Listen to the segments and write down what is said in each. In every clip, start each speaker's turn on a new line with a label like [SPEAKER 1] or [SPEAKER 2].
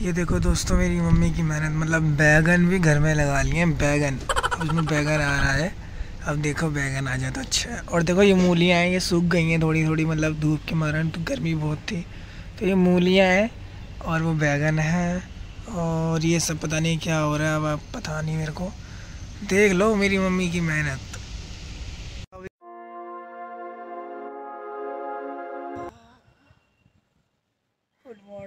[SPEAKER 1] ये देखो दोस्तों, मेरी मम्मी की मेहनत मतलब बैगन भी घर में लगा लिए हैं, बैगन। उसमें बैगन आ रहा है। अब देखो, बैगन आ जाए तो अच्छा है। और देखो, ये मूलियाँ हैं, ये सूख गई हैं थोड़ी थोड़ी मतलब धूप के मारण तो गर्मी बहुत थी। तो ये मूलियाँ हैं और वो बैगन है और ये सब पता नहीं क्या हो रहा है, अब पता नहीं मेरे को। देख लो मेरी मम्मी की मेहनत।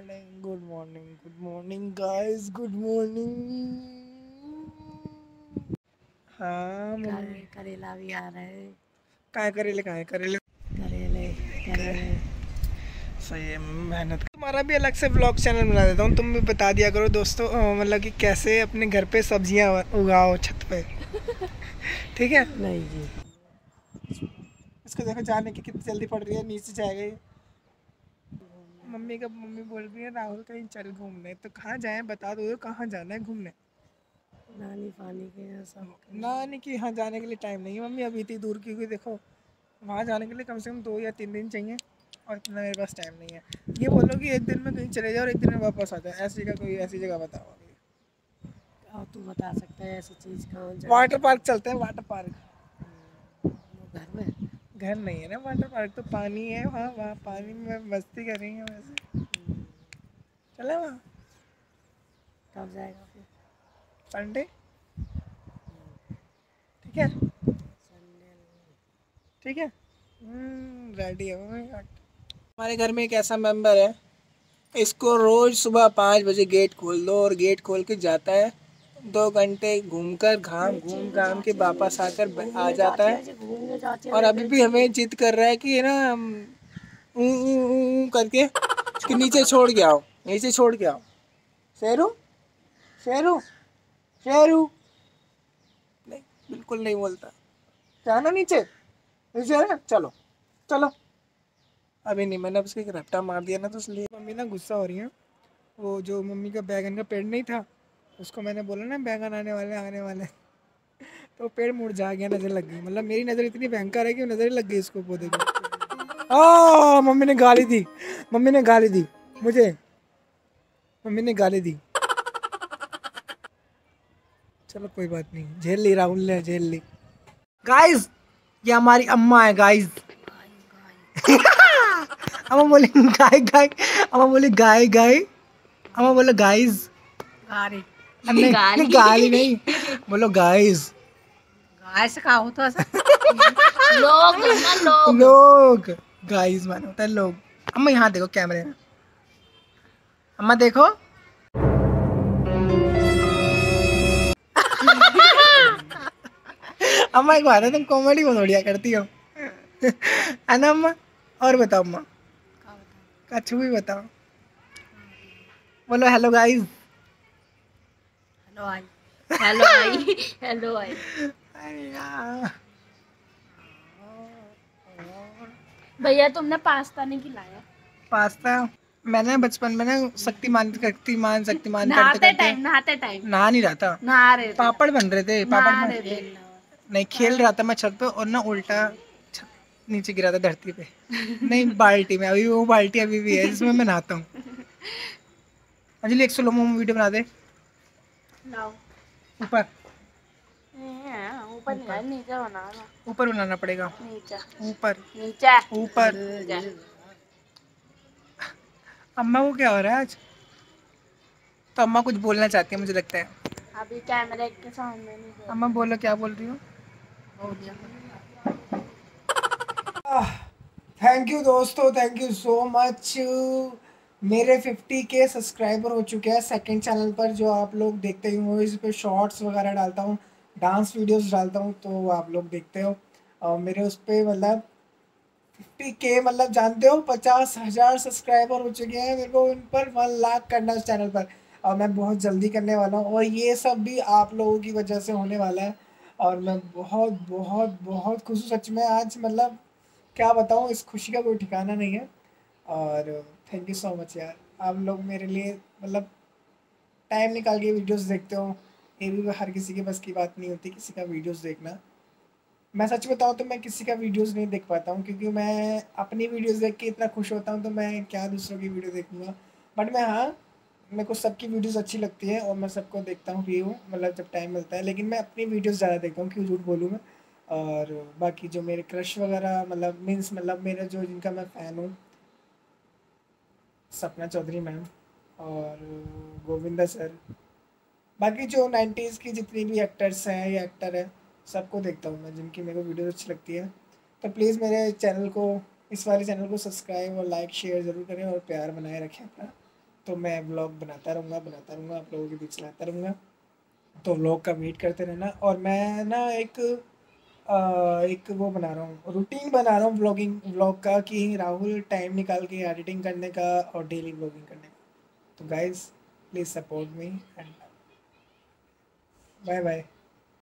[SPEAKER 1] Morning good morning good morning guys good morning हाँ
[SPEAKER 2] करेला भी आ रहा है।
[SPEAKER 1] काय करेले काय करेले?
[SPEAKER 2] करेले करेले।
[SPEAKER 1] सही है मेहनत। तुम्हारा भी अलग से ब्लॉग चैनल बना देता हूँ तुम भी बता दिया करो दोस्तों मतलब कि कैसे अपने घर पे सब्ज़ियाँ उगाओ छत पे। ठीक है?
[SPEAKER 2] नहीं जी।
[SPEAKER 1] इसको देखो जाने की कितनी जल्दी पड़ रही है नीचे जाएगा ये मम्मी का मम्मी बोल रही है राहुल कहीं चल घूमने। तो कहाँ जाए? बता दो कहाँ जाना है घूमने?
[SPEAKER 2] नानी पानी के यहाँ सब
[SPEAKER 1] ना नहीं कि यहाँ जाने के लिए टाइम नहीं है मम्मी अभी इतनी दूर क्योंकि देखो। वहाँ जाने के लिए कम से कम दो या तीन दिन चाहिए और इतना मेरे पास टाइम नहीं है। ये बोलो कि एक दिन में कहीं चले जाओ और एक दिन में वापस आ जाओ। ऐसी जगह कोई ऐसी जगह बताओ अभी।
[SPEAKER 2] और तू बता सकता है ऐसी चीज़ कहाँ
[SPEAKER 1] वाटर पार्क चलते हैं वाटर पार्क
[SPEAKER 2] घर में?
[SPEAKER 1] घर नहीं है ना वाटर पार्क तो पानी है वहाँ वहाँ पानी में मस्ती करेंगे वैसे। चले वहाँ।
[SPEAKER 2] कब जाएगा फिर?
[SPEAKER 1] संडे ठीक है?
[SPEAKER 2] संडे
[SPEAKER 1] ठीक है? रेडी है मम्मी हमारे घर में एक ऐसा मेंबर है इसको रोज सुबह पाँच बजे गेट खोल दो और गेट खोल के जाता है। दो घंटे घूमकर, घाम घूम घाम के वापस आकर आ जाता है। और अभी भी हमें जिद कर रहा है कि, है ना ऊ करके कि नीचे छोड़ के आओ, नीचे छोड़ के आओ। शेरू? शेरू? शेरू? नहीं, बिल्कुल नहीं बोलता। जाना नीचे। नीचे है चलो चलो। अभी नहीं, मैंने उसके रट्टा मार दिया ना तो इसलिए मम्मी ना गुस्सा हो रही है। वो जो मम्मी का बैगन का पेड़ नहीं था उसको मैंने बोला ना बैंगन आने वाले आने वाले। तो पेड़ मुरझा गया, नज़र लग गई। मतलब मेरी नज़र इतनी भयंकर है कि नज़र लग गई इसको पौधे की। मम्मी ने गाली दी। मम्मी ने गाली दी। मुझे। मम्मी ने गाली दी। चलो, कोई बात नहीं। झेल ली, राहुल ने झेल ली। गाइस ये हमारी अम्मा है गाइस अम्मा बोली, गाय गाय। अम्मा बोले, गाय गाय। अम्मा बोले, गाइस। नहीं। गाली नहीं। बोलो गाइस
[SPEAKER 2] गाय से कहा होता है लोग ना लोग।
[SPEAKER 1] लोग। गाइस मानो होता है लोग। अम्मा यहाँ देखो कैमरे में। अम्मा देखो। अम्मा एक बात है तुम कॉमेडी बहुत बढ़िया करती हो। है ना अम्मा? और बताओ अम्मा। कछु भी बताओ। बोलो hello guys
[SPEAKER 2] hello I hello I hello I भैया तुमने पास्ता नहीं खिलाया?
[SPEAKER 1] पास्ता? मैंने बचपन में ना शक्तिमान शक्तिमान शक्तिमान
[SPEAKER 2] नहाते टाइम नहाते टाइम
[SPEAKER 1] नहा नहीं रहा था।
[SPEAKER 2] नहा रहे
[SPEAKER 1] पापड़ बन रहे थे पापड़ बन-
[SPEAKER 2] रहे थे।
[SPEAKER 1] नहीं खेल रहा था मैं छत पे और ना उल्टा नीचे गिरा था धरती पे। नहीं बाल्टी में अभी वो बाल्टी अभी भी है जिसमें मैं नहाता हूँ। अंजलि एक स्लो मोमो वीडियो बना दे। ऊपर।
[SPEAKER 2] हाँ, ऊपर नीचे बनाना
[SPEAKER 1] ऊपर बनाना पड़ेगा।
[SPEAKER 2] नीचे।
[SPEAKER 1] ऊपर।
[SPEAKER 2] नीचे।
[SPEAKER 1] ऊपर। अम्मा को क्या हो रहा है आज? तो अम्मा कुछ बोलना चाहती है मुझे लगता है।
[SPEAKER 2] अभी कैमरे के सामने नहीं
[SPEAKER 1] अम्मा बोलो क्या बोल रही हो? थैंक यू दोस्तों थैंक यू सो मच मेरे 50 के सब्सक्राइबर हो चुके हैं। सेकंड चैनल पर जो आप लोग देखते ही हो इस पे शॉर्ट्स वगैरह डालता हूँ डांस वीडियोस डालता हूँ तो आप लोग देखते हो। और मेरे उस पर मतलब 50 के मतलब जानते हो, पचास हज़ार सब्सक्राइबर हो चुके हैं मेरे को, उन पर वन लाख करना उस चैनल पर। और मैं बहुत जल्दी करने वाला हूँ, और ये सब भी आप लोगों की वजह से होने वाला है। और मैं बहुत बहुत बहुत खुश हूँ, सच में। आज मतलब क्या बताऊँ, इस खुशी का कोई ठिकाना नहीं है। और थैंक यू सो मच यार। आप लोग मेरे लिए मतलब टाइम निकाल के वीडियोस देखते हो, ये भी हर किसी के बस की बात नहीं होती, किसी का वीडियोस देखना। मैं सच बताऊँ तो मैं किसी का वीडियोस नहीं देख पाता हूँ, क्योंकि मैं अपनी वीडियोस देख के इतना खुश होता हूँ तो मैं क्या दूसरों की वीडियो देखूँगा। बट मैं हाँ मेरे को सबकी वीडियोस अच्छी लगती है और मैं सबको देखता हूँ हूँ मतलब जब टाइम मिलता है। लेकिन मैं अपनी वीडियोस ज़्यादा देखता हूँ, क्यों झूठ बोलूँ मैं? और बाकी जो मेरे क्रश वगैरह मतलब मीन्स मतलब मेरे जो जिनका मैं फ़ैन हूँ सपना चौधरी मैम और गोविंदा सर। बाकी जो नाइन्टीज़ की जितनी भी एक्टर्स हैं, या एक्टर है, सबको देखता हूँ मैं, जिनकी मेरे को वीडियो अच्छी लगती है। तो प्लीज़ मेरे चैनल को, इस वाले चैनल को सब्सक्राइब और लाइक शेयर ज़रूर करें और प्यार बनाए रखें अपना। तो मैं ब्लॉग बनाता रहूँगा बनाता रहूँगा, आप लोगों के बीच लाता रहूँगा। तो व्लॉग का वेट करते रहना। और मैं ना एक एक वो बना रहा हूँ रूटीन बना रहा हूँ ब्लॉगिंग ब्लॉग का कि राहुल टाइम निकाल के एडिटिंग करने का और डेली ब्लॉगिंग करने का। तो guys please support me and bye bye